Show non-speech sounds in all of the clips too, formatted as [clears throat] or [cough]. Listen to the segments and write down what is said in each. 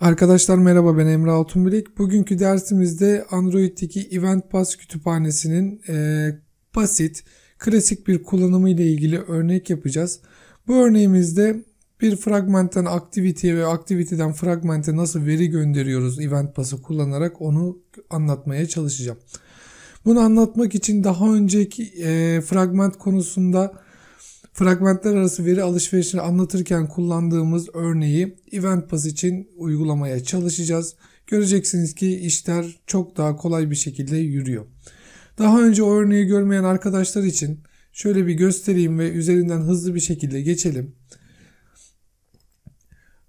Arkadaşlar merhaba ben Emre Altunbilek. Bugünkü dersimizde Android'deki Event Pass kütüphanesinin e, basit, klasik bir kullanımı ile ilgili örnek yapacağız. Bu örneğimizde bir fragmentten aktiviteye ve aktiviteden fragmente nasıl veri gönderiyoruz Event Pass'ı kullanarak onu anlatmaya çalışacağım. Bunu anlatmak için daha önceki e, fragment konusunda fragmentler arası veri alışverişini anlatırken kullandığımız örneği Event Pass için uygulamaya çalışacağız. Göreceksiniz ki işler çok daha kolay bir şekilde yürüyor. Daha önce o örneği görmeyen arkadaşlar için şöyle bir göstereyim ve üzerinden hızlı bir şekilde geçelim.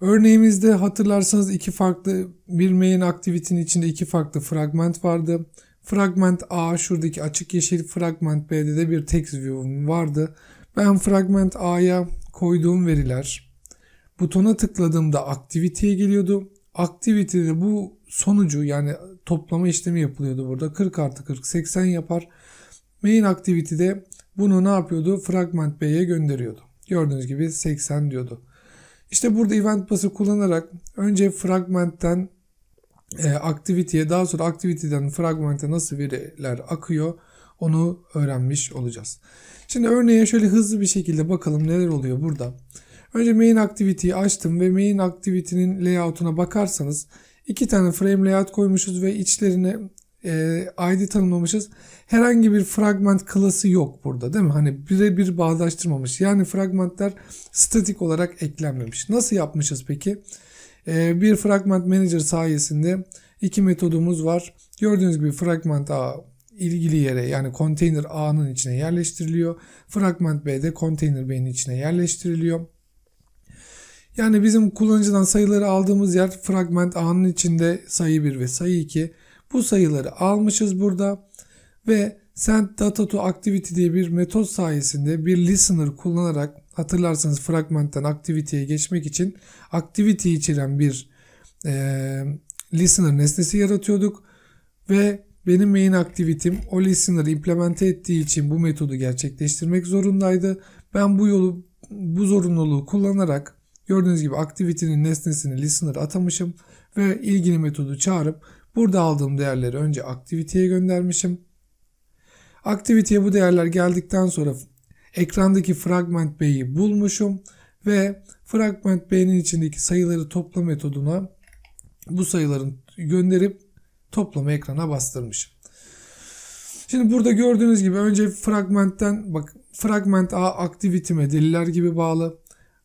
Örneğimizde hatırlarsanız iki farklı bir main aktivitenin içinde iki farklı fragment vardı. Fragment A şuradaki açık yeşil, fragment B'de de bir text view vardı. Ben fragment A'ya koyduğum veriler butona tıkladığımda aktiviteye geliyordu. Aktivitede bu sonucu yani toplama işlemi yapılıyordu burada. 40 artı 40 80 yapar. Main aktivitede bunu ne yapıyordu? Fragment B'ye gönderiyordu. Gördüğünüz gibi 80 diyordu. İşte burada event pass'ı kullanarak önce fragmentten e, aktiviteye daha sonra aktiviteden fragmente nasıl veriler akıyor onu öğrenmiş olacağız. Şimdi örneğe şöyle hızlı bir şekilde bakalım neler oluyor burada. Önce main activity'yi açtım ve main activity'nin layout'una bakarsanız iki tane frame layout koymuşuz ve içlerine e, ID tanımlamışız. Herhangi bir fragment klası yok burada değil mi? Hani birebir bağdaştırmamış. Yani fragmentler statik olarak eklenmemiş. Nasıl yapmışız peki? E, bir fragment manager sayesinde iki metodumuz var. Gördüğünüz gibi fragment A ilgili yere yani container A'nın içine yerleştiriliyor. Fragment B'de container B'nin içine yerleştiriliyor. Yani bizim kullanıcıdan sayıları aldığımız yer fragment A'nın içinde sayı 1 ve sayı 2. Bu sayıları almışız burada ve send data to activity diye bir metot sayesinde bir listener kullanarak hatırlarsanız fragmentten activity'ye geçmek için activity içeren bir e, listener nesnesi yaratıyorduk ve benim main aktivitim o listener'ı implemente ettiği için bu metodu gerçekleştirmek zorundaydı. Ben bu yolu bu zorunluluğu kullanarak gördüğünüz gibi activity'nin nesnesini listener atamışım ve ilgili metodu çağırıp burada aldığım değerleri önce activity'ye göndermişim. Activity'ye bu değerler geldikten sonra ekrandaki fragment B'yi bulmuşum ve fragment B'nin içindeki sayıları topla metoduna bu sayıların gönderip toplamı ekrana bastırmışım. Şimdi burada gördüğünüz gibi önce fragmentten bak fragment A aktivitime deliller gibi bağlı.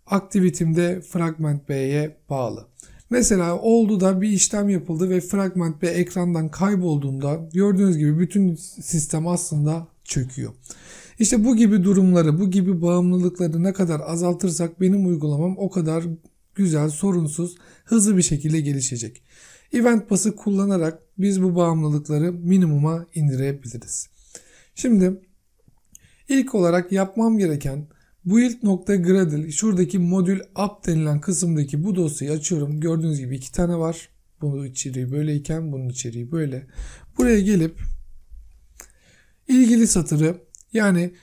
Aktivitim de fragment B'ye bağlı. Mesela oldu da bir işlem yapıldı ve fragment B ekrandan kaybolduğunda gördüğünüz gibi bütün sistem aslında çöküyor. İşte bu gibi durumları, bu gibi bağımlılıkları ne kadar azaltırsak benim uygulamam o kadar güzel, sorunsuz, hızlı bir şekilde gelişecek. Event Pass'ı kullanarak biz bu bağımlılıkları minimuma indirebiliriz. Şimdi ilk olarak yapmam gereken build.gradle şuradaki modül app denilen kısımdaki bu dosyayı açıyorum. Gördüğünüz gibi iki tane var. Bunun içeriği böyleyken bunun içeriği böyle. Buraya gelip ilgili satırı yani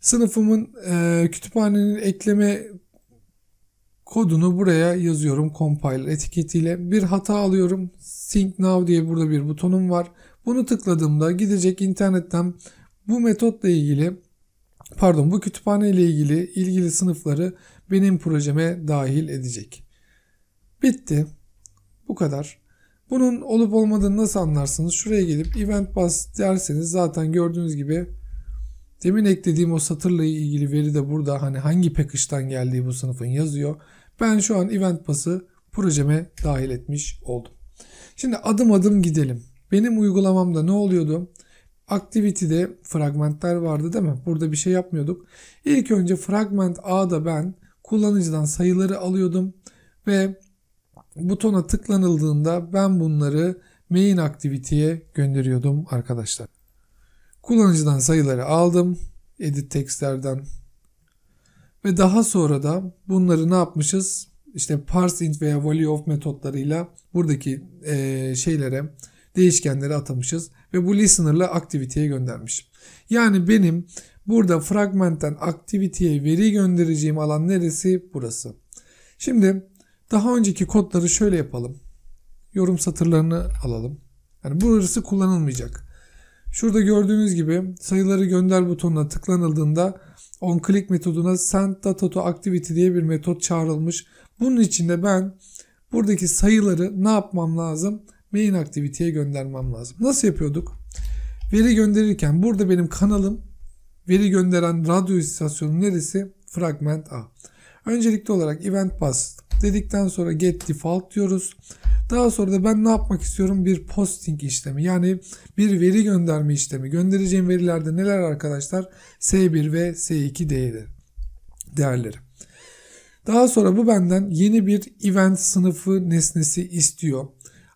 sınıfımın e, kütüphanenin ekleme kodunu buraya yazıyorum compiler etiketiyle. Bir hata alıyorum. Sync now diye burada bir butonum var. Bunu tıkladığımda gidecek internetten bu metotla ilgili pardon bu kütüphane ile ilgili ilgili sınıfları benim projeme dahil edecek. Bitti. Bu kadar. Bunun olup olmadığını nasıl anlarsınız? Şuraya gelip event bas derseniz zaten gördüğünüz gibi demin eklediğim o satırla ilgili veri de burada hani hangi package'dan geldiği bu sınıfın yazıyor. Ben şu an event pası projeme dahil etmiş oldum. Şimdi adım adım gidelim. Benim uygulamamda ne oluyordu? Activity'de fragmentler vardı değil mi? Burada bir şey yapmıyorduk. İlk önce fragment A'da ben kullanıcıdan sayıları alıyordum ve butona tıklanıldığında ben bunları main activity'ye gönderiyordum arkadaşlar. Kullanıcıdan sayıları aldım. Edit textlerden ve daha sonra da bunları ne yapmışız? İşte parseInt veya value of metotlarıyla buradaki e, şeylere değişkenleri atamışız ve bu listener'la activity'ye göndermişim. Yani benim burada fragmentten activity'ye veri göndereceğim alan neresi? Burası. Şimdi daha önceki kodları şöyle yapalım. yorum satırlarını alalım. Yani burası kullanılmayacak. Şurada gördüğünüz gibi sayıları gönder butonuna tıklanıldığında on click metoduna send data to activity diye bir metot çağrılmış. Bunun için de ben buradaki sayıları ne yapmam lazım? Main activity'ye göndermem lazım. Nasıl yapıyorduk? Veri gönderirken burada benim kanalım veri gönderen radyo istasyonu neresi? Fragment A. Öncelikli olarak event pass dedikten sonra get default diyoruz. Daha sonra da ben ne yapmak istiyorum? Bir posting işlemi yani bir veri gönderme işlemi. Göndereceğim verilerde neler arkadaşlar? S1 ve S2 değeri, değerleri. Daha sonra bu benden yeni bir event sınıfı nesnesi istiyor.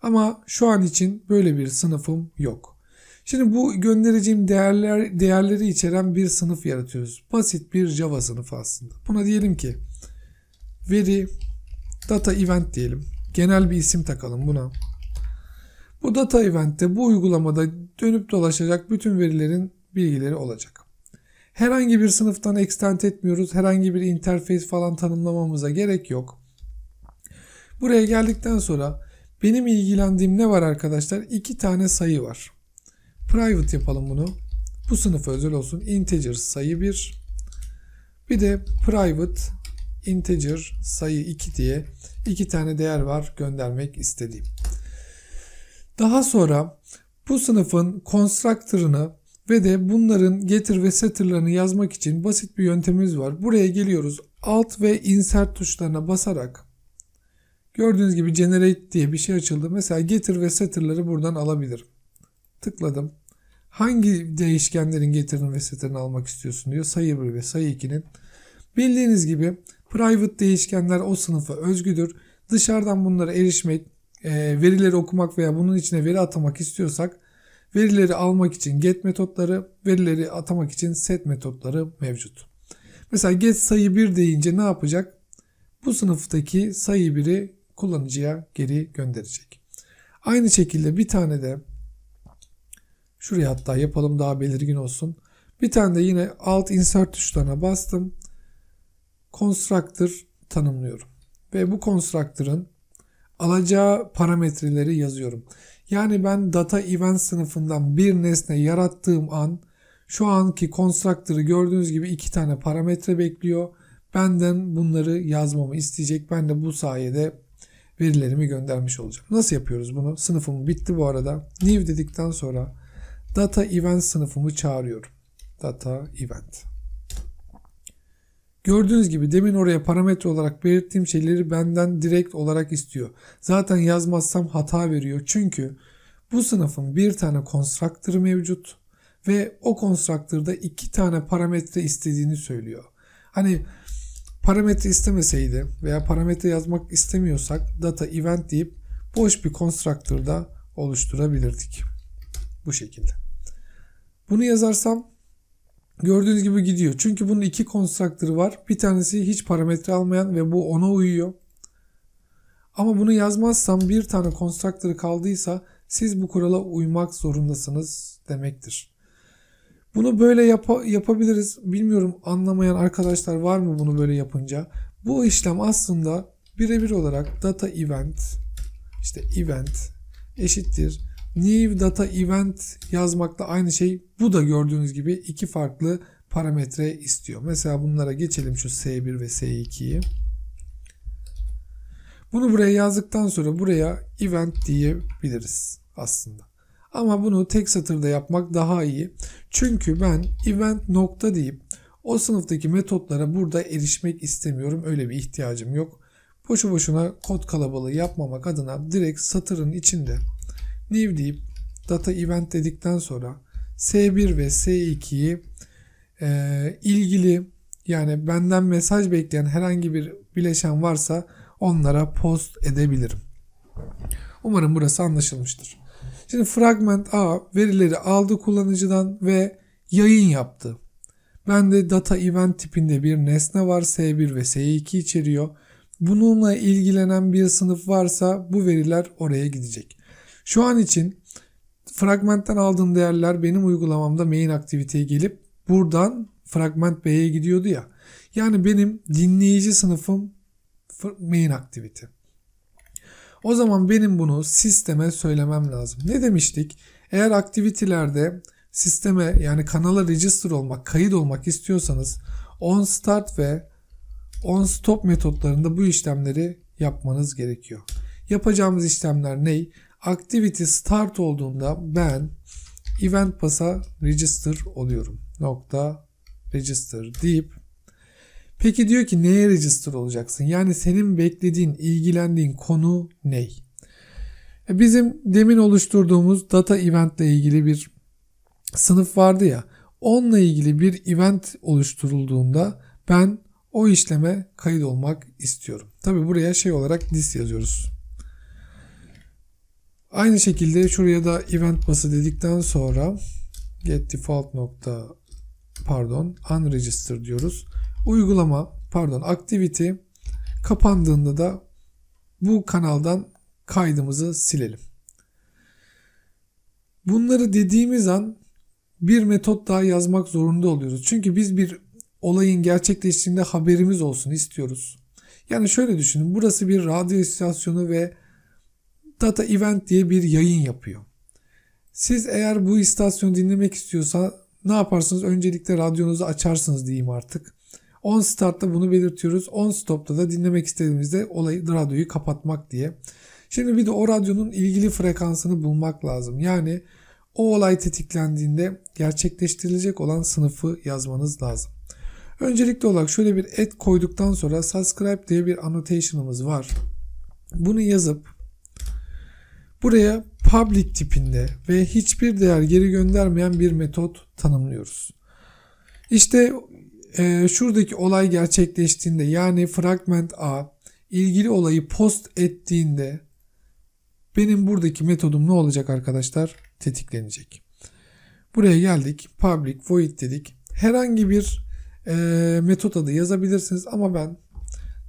Ama şu an için böyle bir sınıfım yok. Şimdi bu göndereceğim değerler değerleri içeren bir sınıf yaratıyoruz. Basit bir Java sınıfı aslında. Buna diyelim ki veri data event diyelim. Genel bir isim takalım buna. Bu data event'te bu uygulamada dönüp dolaşacak bütün verilerin bilgileri olacak. Herhangi bir sınıftan extend etmiyoruz. Herhangi bir interface falan tanımlamamıza gerek yok. Buraya geldikten sonra benim ilgilendiğim ne var arkadaşlar? İki tane sayı var. Private yapalım bunu. Bu sınıfa özel olsun. Integer sayı 1. Bir de private integer sayı 2 diye iki tane değer var göndermek istediğim. Daha sonra bu sınıfın constructor'ını ve de bunların getir ve setter'larını yazmak için basit bir yöntemimiz var. Buraya geliyoruz. Alt ve insert tuşlarına basarak gördüğünüz gibi generate diye bir şey açıldı. Mesela getir ve setter'ları buradan alabilirim. Tıkladım. Hangi değişkenlerin getirini ve setter'ını almak istiyorsun diyor. Sayı 1 ve sayı 2'nin. Bildiğiniz gibi private değişkenler o sınıfa özgüdür. Dışarıdan bunlara erişmek, e, verileri okumak veya bunun içine veri atamak istiyorsak verileri almak için get metotları, verileri atamak için set metotları mevcut. Mesela get sayı 1 deyince ne yapacak? Bu sınıftaki sayı 1'i kullanıcıya geri gönderecek. Aynı şekilde bir tane de şuraya hatta yapalım daha belirgin olsun. Bir tane de yine alt insert tuşlarına bastım. Constructor tanımlıyorum. Ve bu constructor'ın alacağı parametreleri yazıyorum. Yani ben data event sınıfından bir nesne yarattığım an şu anki constructor'ı gördüğünüz gibi iki tane parametre bekliyor. Benden bunları yazmamı isteyecek. Ben de bu sayede verilerimi göndermiş olacağım. Nasıl yapıyoruz bunu? Sınıfım bitti bu arada. New dedikten sonra data event sınıfımı çağırıyorum. Data event. Gördüğünüz gibi demin oraya parametre olarak belirttiğim şeyleri benden direkt olarak istiyor. Zaten yazmazsam hata veriyor. Çünkü bu sınıfın bir tane constructor'ı mevcut ve o constructor'da iki tane parametre istediğini söylüyor. Hani parametre istemeseydi veya parametre yazmak istemiyorsak data event deyip boş bir constructor'da oluşturabilirdik. Bu şekilde. Bunu yazarsam Gördüğünüz gibi gidiyor. Çünkü bunun iki constructor'ı var. Bir tanesi hiç parametre almayan ve bu ona uyuyor. Ama bunu yazmazsam bir tane constructor'ı kaldıysa siz bu kurala uymak zorundasınız demektir. Bunu böyle yap yapabiliriz. Bilmiyorum anlamayan arkadaşlar var mı bunu böyle yapınca. Bu işlem aslında birebir olarak data event işte event eşittir New Data Event yazmakla aynı şey. Bu da gördüğünüz gibi iki farklı parametre istiyor. Mesela bunlara geçelim şu S1 ve S2'yi. Bunu buraya yazdıktan sonra buraya event diyebiliriz aslında. Ama bunu tek satırda yapmak daha iyi. Çünkü ben event nokta deyip o sınıftaki metotlara burada erişmek istemiyorum. Öyle bir ihtiyacım yok. Boşu boşuna kod kalabalığı yapmamak adına direkt satırın içinde new deyip data event dedikten sonra S1 ve S2'yi e, ilgili yani benden mesaj bekleyen herhangi bir bileşen varsa onlara post edebilirim. Umarım burası anlaşılmıştır. Şimdi fragment A verileri aldı kullanıcıdan ve yayın yaptı. Ben de data event tipinde bir nesne var S1 ve S2 içeriyor. Bununla ilgilenen bir sınıf varsa bu veriler oraya gidecek. Şu an için fragmentten aldığım değerler benim uygulamamda main aktiviteye gelip buradan fragment B'ye gidiyordu ya. Yani benim dinleyici sınıfım main aktivite. O zaman benim bunu sisteme söylemem lazım. Ne demiştik? Eğer aktivitelerde sisteme yani kanala register olmak, kayıt olmak istiyorsanız on start ve on stop metotlarında bu işlemleri yapmanız gerekiyor. Yapacağımız işlemler ne? Activity start olduğunda ben event pass'a register oluyorum. Nokta register deyip Peki diyor ki neye register olacaksın? Yani senin beklediğin, ilgilendiğin konu ne? E, bizim demin oluşturduğumuz data event ile ilgili bir sınıf vardı ya. Onunla ilgili bir event oluşturulduğunda ben o işleme kayıt olmak istiyorum. Tabi buraya şey olarak list yazıyoruz. Aynı şekilde şuraya da event bası dedikten sonra get default nokta pardon unregister diyoruz. Uygulama pardon activity kapandığında da bu kanaldan kaydımızı silelim. Bunları dediğimiz an bir metot daha yazmak zorunda oluyoruz. Çünkü biz bir olayın gerçekleştiğinde haberimiz olsun istiyoruz. Yani şöyle düşünün. Burası bir radyo istasyonu ve Data Event diye bir yayın yapıyor. Siz eğer bu istasyonu dinlemek istiyorsa ne yaparsınız? Öncelikle radyonuzu açarsınız diyeyim artık. On start'ta bunu belirtiyoruz. On stop'ta da dinlemek istediğimizde olayı radyoyu kapatmak diye. Şimdi bir de o radyonun ilgili frekansını bulmak lazım. Yani o olay tetiklendiğinde gerçekleştirilecek olan sınıfı yazmanız lazım. Öncelikli olarak şöyle bir et koyduktan sonra subscribe diye bir annotation'ımız var. Bunu yazıp buraya public tipinde ve hiçbir değer geri göndermeyen bir metot tanımlıyoruz. İşte e, şuradaki olay gerçekleştiğinde yani fragment A ilgili olayı post ettiğinde benim buradaki metodum ne olacak arkadaşlar? Tetiklenecek. Buraya geldik. Public void dedik. Herhangi bir e, metot adı yazabilirsiniz ama ben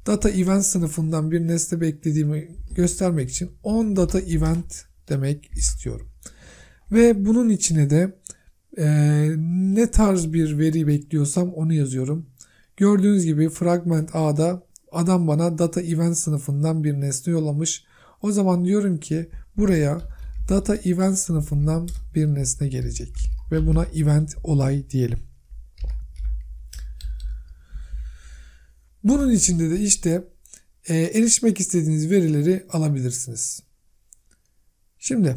data event sınıfından bir nesne beklediğimi göstermek için on data event demek istiyorum. Ve bunun içine de e, ne tarz bir veri bekliyorsam onu yazıyorum. Gördüğünüz gibi fragment A'da adam bana data event sınıfından bir nesne yollamış. O zaman diyorum ki buraya data event sınıfından bir nesne gelecek ve buna event olay diyelim. Bunun içinde de işte e, erişmek istediğiniz verileri alabilirsiniz. Şimdi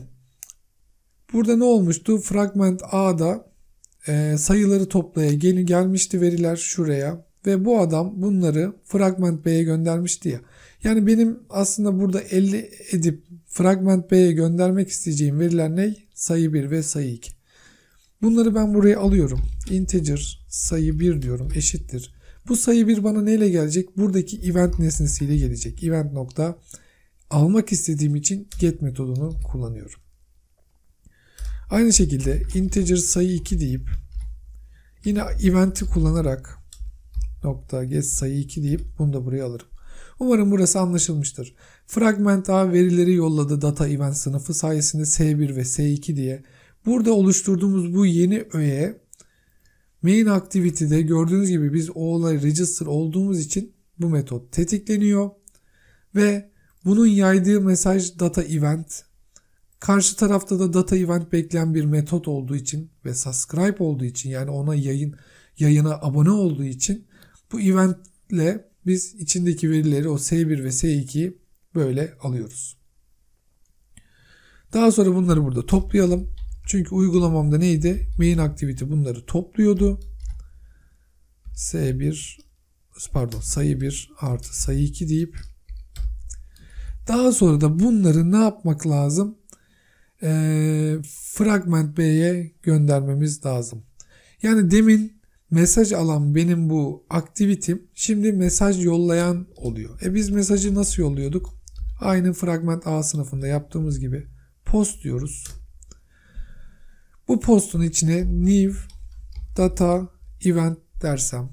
burada ne olmuştu? Fragment A'da e, sayıları toplaya gel gelmişti veriler şuraya ve bu adam bunları fragment B'ye göndermişti ya. Yani benim aslında burada 50 edip fragment B'ye göndermek isteyeceğim veriler ne? Sayı 1 ve sayı 2. Bunları ben buraya alıyorum. Integer sayı 1 diyorum eşittir. Bu sayı 1 bana neyle gelecek? Buradaki event nesnesiyle gelecek. Event nokta almak istediğim için get metodunu kullanıyorum. Aynı şekilde integer sayı 2 deyip yine event'i kullanarak nokta get sayı 2 deyip bunu da buraya alırım. Umarım burası anlaşılmıştır. Fragment A verileri yolladı data event sınıfı sayesinde S1 ve S2 diye. Burada oluşturduğumuz bu yeni öğe main activity'de gördüğünüz gibi biz o olay register olduğumuz için bu metot tetikleniyor ve bunun yaydığı mesaj data event. Karşı tarafta da data event bekleyen bir metot olduğu için ve subscribe olduğu için yani ona yayın yayına abone olduğu için bu eventle biz içindeki verileri o S1 ve S2'yi böyle alıyoruz. Daha sonra bunları burada toplayalım. Çünkü uygulamamda neydi? Main activity bunları topluyordu. S1 pardon sayı 1 artı sayı 2 deyip daha sonra da bunları ne yapmak lazım? Ee, fragment B'ye göndermemiz lazım. Yani demin mesaj alan benim bu aktivitim şimdi mesaj yollayan oluyor. E biz mesajı nasıl yolluyorduk? Aynı fragment A sınıfında yaptığımız gibi post diyoruz. Bu postun içine new data event dersem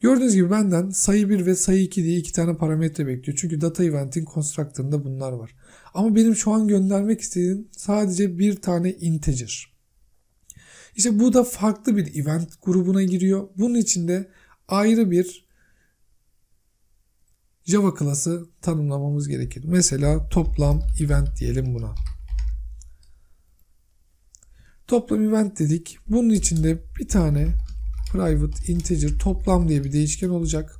Gördüğünüz gibi benden sayı 1 ve sayı 2 diye iki tane parametre bekliyor. Çünkü data event'in constructor'ında bunlar var. Ama benim şu an göndermek istediğim sadece bir tane integer. İşte bu da farklı bir event grubuna giriyor. Bunun içinde ayrı bir Java klası tanımlamamız gerekir. Mesela toplam event diyelim buna. Toplam event dedik. Bunun içinde bir tane private integer toplam diye bir değişken olacak.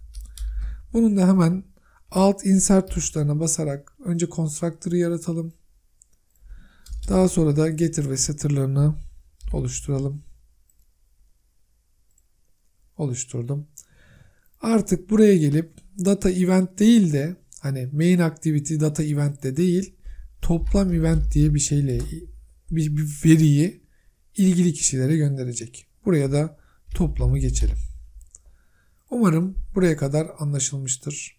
Bunun da hemen alt insert tuşlarına basarak önce constructor'ı yaratalım. Daha sonra da getir ve setter'larını oluşturalım. Oluşturdum. Artık buraya gelip data event değil de hani main activity data event de değil toplam event diye bir şeyle bir, bir veriyi ilgili kişilere gönderecek. Buraya da toplamı geçelim. Umarım buraya kadar anlaşılmıştır.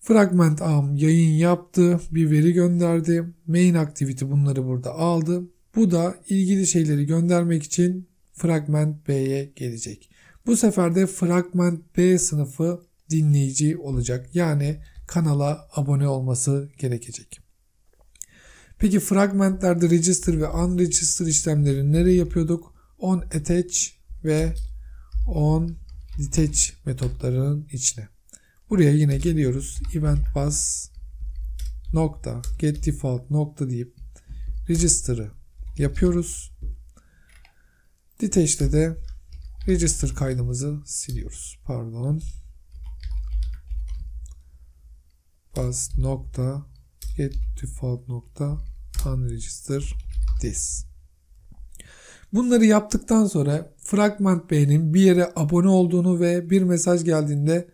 Fragment ağım yayın yaptı, bir veri gönderdi. Main activity bunları burada aldı. Bu da ilgili şeyleri göndermek için fragment B'ye gelecek. Bu sefer de fragment B sınıfı dinleyici olacak. Yani kanala abone olması gerekecek. Peki fragmentlerde register ve unregister işlemleri nereye yapıyorduk? On attach ve on detach metotlarının içine. Buraya yine geliyoruz. Event bus nokta get default nokta deyip register'ı yapıyoruz. Detach'te de register kaydımızı siliyoruz. Pardon. Bus nokta get default nokta unregister this. Bunları yaptıktan sonra Fragment B'nin bir yere abone olduğunu ve bir mesaj geldiğinde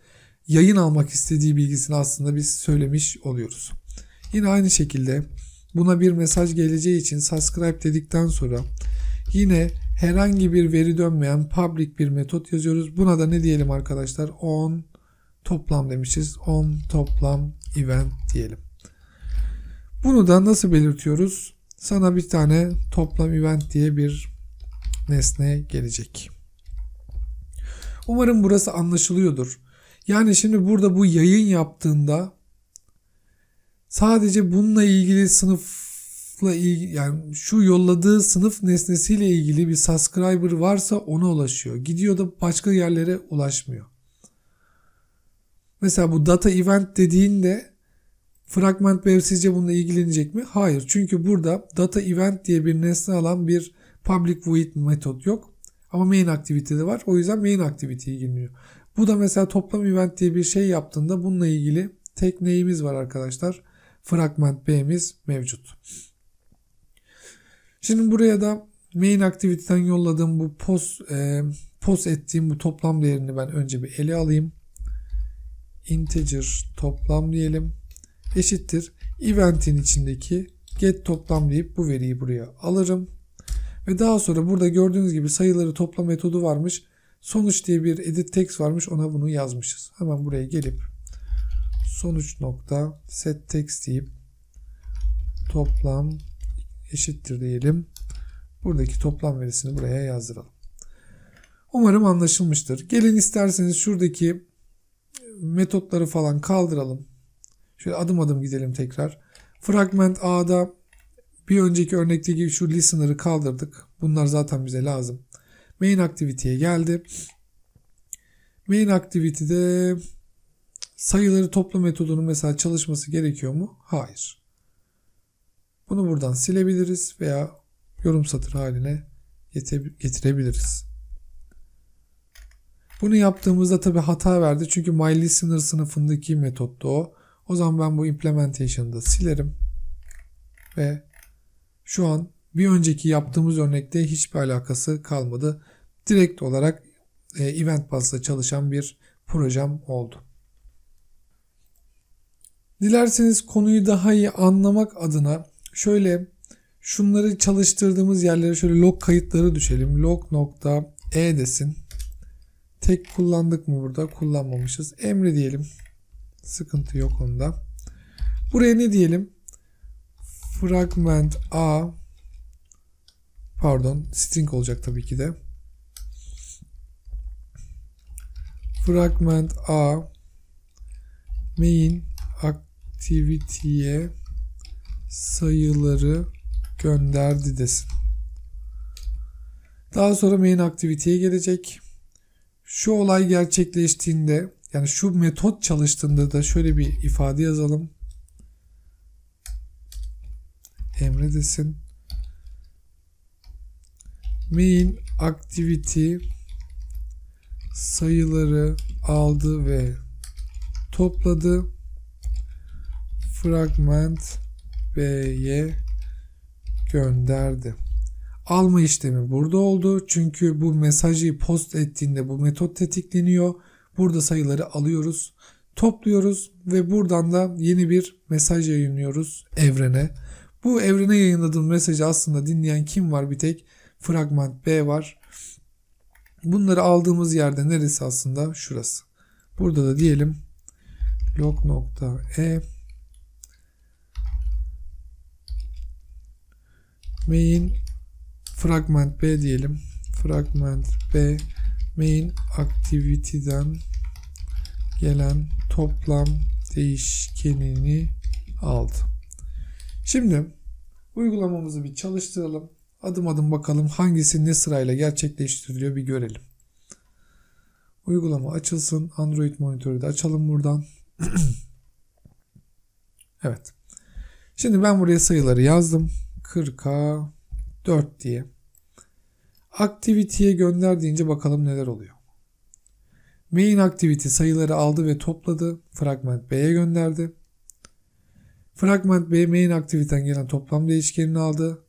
yayın almak istediği bilgisini aslında biz söylemiş oluyoruz. Yine aynı şekilde buna bir mesaj geleceği için subscribe dedikten sonra yine herhangi bir veri dönmeyen public bir metot yazıyoruz. Buna da ne diyelim arkadaşlar? On toplam demişiz. On toplam event diyelim. Bunu da nasıl belirtiyoruz? Sana bir tane toplam event diye bir nesne gelecek. Umarım burası anlaşılıyordur. Yani şimdi burada bu yayın yaptığında sadece bununla ilgili sınıfla ilgili yani şu yolladığı sınıf nesnesiyle ilgili bir subscriber varsa ona ulaşıyor. Gidiyor da başka yerlere ulaşmıyor. Mesela bu data event dediğinde fragment web sizce bununla ilgilenecek mi? Hayır. Çünkü burada data event diye bir nesne alan bir public void metot yok. Ama main activity de var. O yüzden main activity ilgileniyor. Bu da mesela toplam event diye bir şey yaptığında bununla ilgili tek neyimiz var arkadaşlar? Fragment B'miz mevcut. Şimdi buraya da main activity'den yolladığım bu post e, post ettiğim bu toplam değerini ben önce bir ele alayım. Integer toplam diyelim. Eşittir. Event'in içindeki get toplam deyip bu veriyi buraya alırım. Ve daha sonra burada gördüğünüz gibi sayıları topla metodu varmış. Sonuç diye bir edit text varmış. Ona bunu yazmışız. Hemen buraya gelip sonuç nokta set text deyip toplam eşittir diyelim. Buradaki toplam verisini buraya yazdıralım. Umarım anlaşılmıştır. Gelin isterseniz şuradaki metotları falan kaldıralım. Şöyle adım adım gidelim tekrar. Fragment A'da bir önceki örnekteki şu listener'ı kaldırdık. Bunlar zaten bize lazım. Main activity'ye geldi. Main activity'de sayıları topla metodunun mesela çalışması gerekiyor mu? Hayır. Bunu buradan silebiliriz veya yorum satır haline getirebiliriz. Bunu yaptığımızda tabi hata verdi. Çünkü myListener sınıfındaki metottu o. O zaman ben bu implementation'ı da silerim. Ve şu an bir önceki yaptığımız örnekte hiçbir alakası kalmadı. Direkt olarak e, Event Bus'la çalışan bir projem oldu. Dilerseniz konuyu daha iyi anlamak adına şöyle şunları çalıştırdığımız yerlere şöyle log kayıtları düşelim. log nokta e desin. Tek kullandık mı burada? Kullanmamışız. Emre diyelim. Sıkıntı yok onda. Buraya ne diyelim? Fragment A pardon string olacak tabii ki de. Fragment A main activity'ye sayıları gönderdi desin. Daha sonra main activity'ye gelecek. Şu olay gerçekleştiğinde yani şu metot çalıştığında da şöyle bir ifade yazalım. Emre desin. Main activity sayıları aldı ve topladı. Fragment B'ye gönderdi. Alma işlemi burada oldu. Çünkü bu mesajı post ettiğinde bu metot tetikleniyor. Burada sayıları alıyoruz. Topluyoruz ve buradan da yeni bir mesaj yayınlıyoruz evrene. Bu evrene yayınladığım mesajı aslında dinleyen kim var bir tek? Fragment B var. Bunları aldığımız yerde neresi aslında? Şurası. Burada da diyelim log.e main fragment B diyelim. Fragment B main activity'den gelen toplam değişkenini aldı. Şimdi uygulamamızı bir çalıştıralım. Adım adım bakalım hangisi ne sırayla gerçekleştiriliyor bir görelim. Uygulama açılsın. Android monitörü de açalım buradan. [clears throat] evet. Şimdi ben buraya sayıları yazdım. 40'a 4 diye. Activity'ye gönder deyince bakalım neler oluyor. Main activity sayıları aldı ve topladı. Fragment B'ye gönderdi. Fragment B main activity'den gelen toplam değişkenini aldı.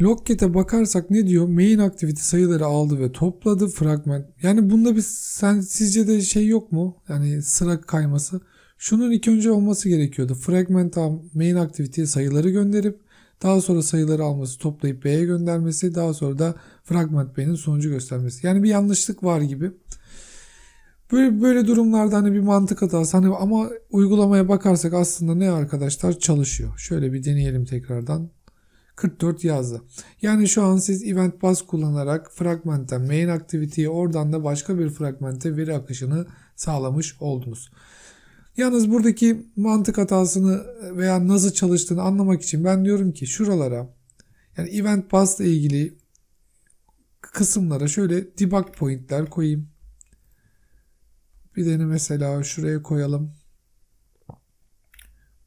Logget'e bakarsak ne diyor? Main activity sayıları aldı ve topladı fragment. Yani bunda bir sen sizce de şey yok mu? Yani sıra kayması. Şunun ilk önce olması gerekiyordu. Fragment main activity'ye sayıları gönderip daha sonra sayıları alması, toplayıp B'ye göndermesi, daha sonra da fragment B'nin sonucu göstermesi. Yani bir yanlışlık var gibi. Böyle böyle durumlarda hani bir mantık hatası hani ama uygulamaya bakarsak aslında ne arkadaşlar çalışıyor. Şöyle bir deneyelim tekrardan. 44 yazdı. Yani şu an siz event bus kullanarak fragmentten main activity'ye oradan da başka bir fragmente veri akışını sağlamış oldunuz. Yalnız buradaki mantık hatasını veya nasıl çalıştığını anlamak için ben diyorum ki şuralara yani event bus ile ilgili kısımlara şöyle debug point'ler koyayım. Bir de mesela şuraya koyalım.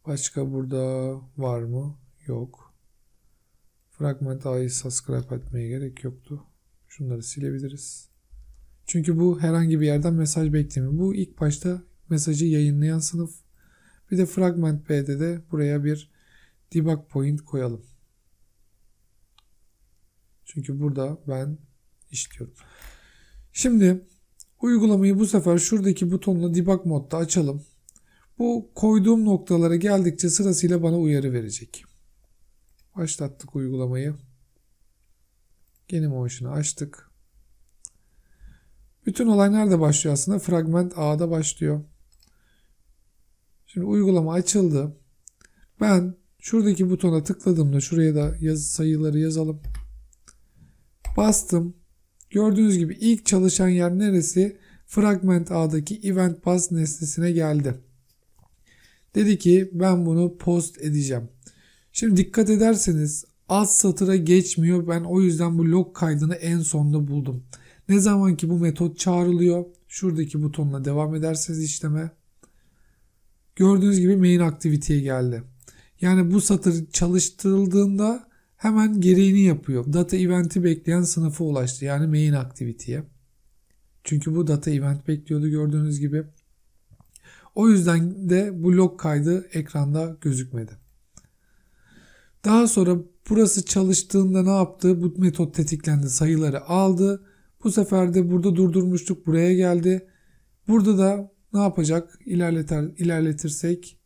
Başka burada var mı? Yok. Fragment A'yı subscribe etmeye gerek yoktu. Şunları silebiliriz. Çünkü bu herhangi bir yerden mesaj beklemiyor. Bu ilk başta mesajı yayınlayan sınıf. Bir de Fragment B'de de buraya bir debug point koyalım. Çünkü burada ben işliyorum. Şimdi uygulamayı bu sefer şuradaki butonla debug modda açalım. Bu koyduğum noktalara geldikçe sırasıyla bana uyarı verecek. Başlattık uygulamayı. Geomotion'u açtık. Bütün olay nerede başlıyor aslında? Fragment A'da başlıyor. Şimdi uygulama açıldı. Ben şuradaki butona tıkladığımda şuraya da yazı sayıları yazalım. Bastım. Gördüğünüz gibi ilk çalışan yer neresi? Fragment A'daki Event Pass nesnesine geldi. Dedi ki ben bunu post edeceğim. Şimdi dikkat ederseniz alt satıra geçmiyor. Ben o yüzden bu log kaydını en sonda buldum. Ne zaman ki bu metot çağrılıyor. Şuradaki butonla devam ederseniz işleme. Gördüğünüz gibi main activity'ye geldi. Yani bu satır çalıştırıldığında hemen gereğini yapıyor. Data event'i bekleyen sınıfa ulaştı. Yani main activity'ye. Çünkü bu data event bekliyordu gördüğünüz gibi. O yüzden de bu log kaydı ekranda gözükmedi. Daha sonra burası çalıştığında ne yaptı? Bu metot tetiklendi. Sayıları aldı. Bu sefer de burada durdurmuştuk. Buraya geldi. Burada da ne yapacak? İlerleter, ilerletirsek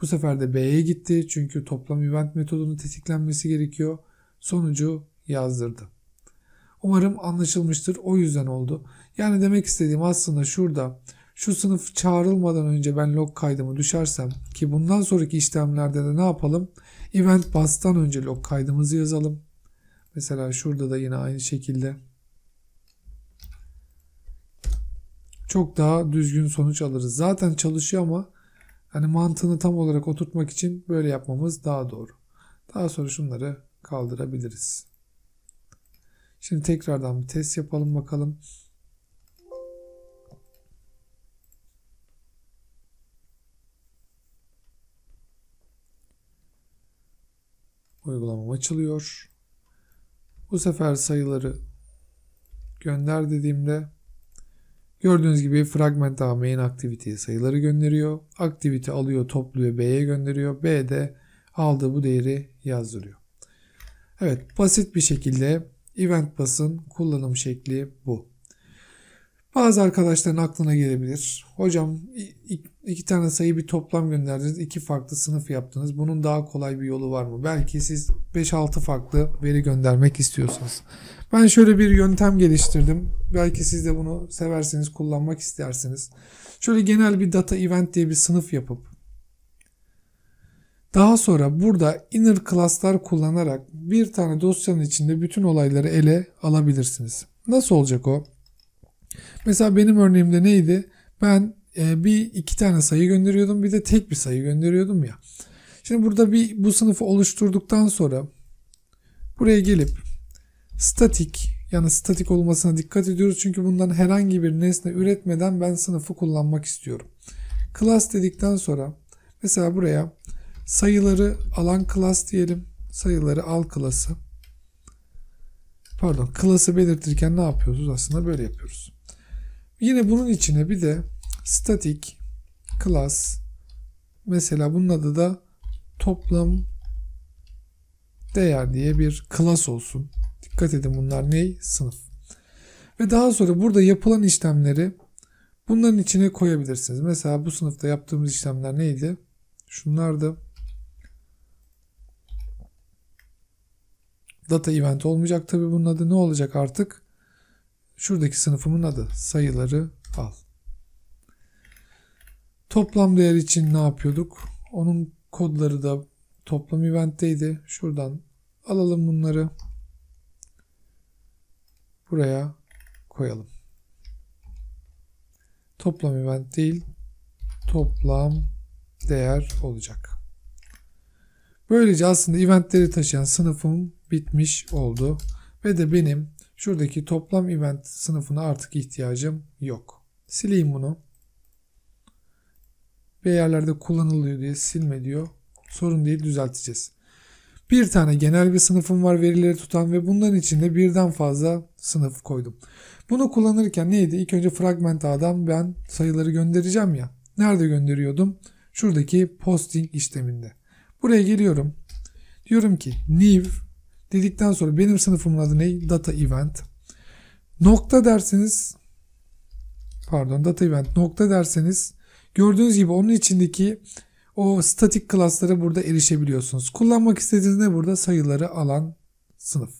bu sefer de B'ye gitti. Çünkü toplam event metodunun tetiklenmesi gerekiyor. Sonucu yazdırdı. Umarım anlaşılmıştır. O yüzden oldu. Yani demek istediğim aslında şurada şu sınıf çağrılmadan önce ben log kaydımı düşersem ki bundan sonraki işlemlerde de ne yapalım? Event bus'tan önce log kaydımızı yazalım. Mesela şurada da yine aynı şekilde çok daha düzgün sonuç alırız. Zaten çalışıyor ama hani mantığını tam olarak oturtmak için böyle yapmamız daha doğru. Daha sonra şunları kaldırabiliriz. Şimdi tekrardan bir test yapalım bakalım. Uygulamam açılıyor. Bu sefer sayıları gönder dediğimde gördüğünüz gibi fragment A main activity'ye sayıları gönderiyor. Activity alıyor topluyor B'ye gönderiyor. B de aldığı bu değeri yazdırıyor. Evet basit bir şekilde event basın kullanım şekli bu. Bazı arkadaşların aklına gelebilir. Hocam iki tane sayı bir toplam gönderdiniz. iki farklı sınıf yaptınız. Bunun daha kolay bir yolu var mı? Belki siz 5-6 farklı veri göndermek istiyorsunuz. Ben şöyle bir yöntem geliştirdim. Belki siz de bunu seversiniz, kullanmak istersiniz. Şöyle genel bir data event diye bir sınıf yapıp daha sonra burada inner class'lar kullanarak bir tane dosyanın içinde bütün olayları ele alabilirsiniz. Nasıl olacak o? Mesela benim örneğimde neydi? Ben e, bir iki tane sayı gönderiyordum bir de tek bir sayı gönderiyordum ya. Şimdi burada bir bu sınıfı oluşturduktan sonra buraya gelip statik yani statik olmasına dikkat ediyoruz. Çünkü bundan herhangi bir nesne üretmeden ben sınıfı kullanmak istiyorum. Class dedikten sonra mesela buraya sayıları alan class diyelim. Sayıları al klası. Pardon klası belirtirken ne yapıyoruz? Aslında böyle yapıyoruz. Yine bunun içine bir de static class mesela bunun adı da toplam değer diye bir class olsun. Dikkat edin bunlar ne? Sınıf. Ve daha sonra burada yapılan işlemleri bunların içine koyabilirsiniz. Mesela bu sınıfta yaptığımız işlemler neydi? Şunlardı. Data event olmayacak tabi bunun adı ne olacak artık? Şuradaki sınıfımın adı sayıları al. Toplam değer için ne yapıyorduk? Onun kodları da toplam eventteydi. Şuradan alalım bunları. Buraya koyalım. Toplam event değil, toplam değer olacak. Böylece aslında eventleri taşıyan sınıfım bitmiş oldu. Ve de benim şuradaki toplam event sınıfına artık ihtiyacım yok. Sileyim bunu. Bir yerlerde kullanılıyor diye silme diyor. Sorun değil düzelteceğiz. Bir tane genel bir sınıfım var verileri tutan ve bunların içinde birden fazla sınıf koydum. Bunu kullanırken neydi? İlk önce fragment A'dan ben sayıları göndereceğim ya. Nerede gönderiyordum? Şuradaki posting işleminde. Buraya geliyorum. Diyorum ki new dedikten sonra benim sınıfımın adı ne? Data event. Nokta derseniz pardon data event nokta derseniz gördüğünüz gibi onun içindeki o statik klaslara burada erişebiliyorsunuz. Kullanmak istediğiniz ne burada? Sayıları alan sınıf.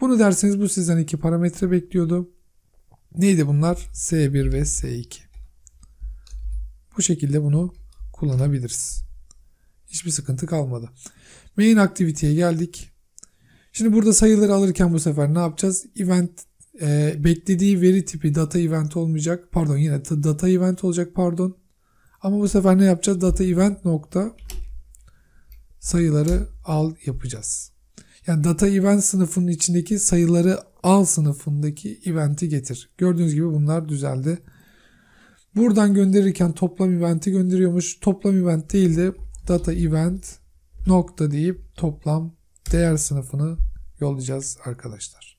Bunu derseniz bu sizden iki parametre bekliyordu. Neydi bunlar? S1 ve S2. Bu şekilde bunu kullanabiliriz. Hiçbir sıkıntı kalmadı. Main activity'ye geldik. Şimdi burada sayıları alırken bu sefer ne yapacağız? Event e, beklediği veri tipi data event olmayacak. Pardon yine data event olacak pardon. Ama bu sefer ne yapacağız? Data event nokta sayıları al yapacağız. Yani data event sınıfının içindeki sayıları al sınıfındaki eventi getir. Gördüğünüz gibi bunlar düzeldi. Buradan gönderirken toplam eventi gönderiyormuş. Toplam event değil de data event nokta deyip toplam değer sınıfını yollayacağız arkadaşlar.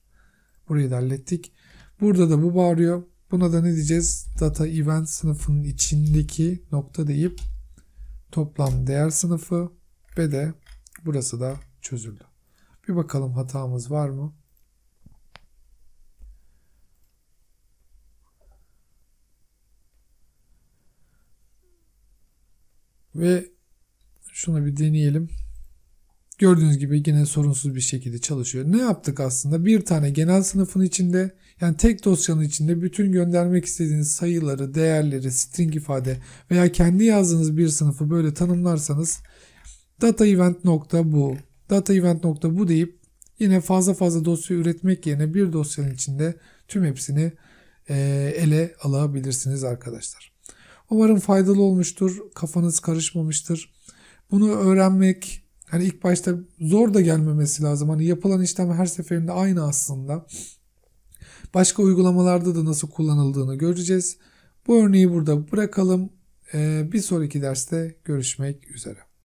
Burayı da hallettik. Burada da bu bağırıyor. Buna da ne diyeceğiz? Data event sınıfının içindeki nokta deyip toplam değer sınıfı ve de burası da çözüldü. Bir bakalım hatamız var mı? Ve şunu bir deneyelim. Gördüğünüz gibi yine sorunsuz bir şekilde çalışıyor. Ne yaptık aslında? Bir tane genel sınıfın içinde yani tek dosyanın içinde bütün göndermek istediğiniz sayıları, değerleri, string ifade veya kendi yazdığınız bir sınıfı böyle tanımlarsanız data event nokta bu, data event nokta bu deyip yine fazla fazla dosya üretmek yerine bir dosyanın içinde tüm hepsini e, ele alabilirsiniz arkadaşlar. Umarım faydalı olmuştur, kafanız karışmamıştır. Bunu öğrenmek, Hani ilk başta zor da gelmemesi lazım. Hani yapılan işlem her seferinde aynı aslında. Başka uygulamalarda da nasıl kullanıldığını göreceğiz. Bu örneği burada bırakalım. Ee, bir sonraki derste görüşmek üzere.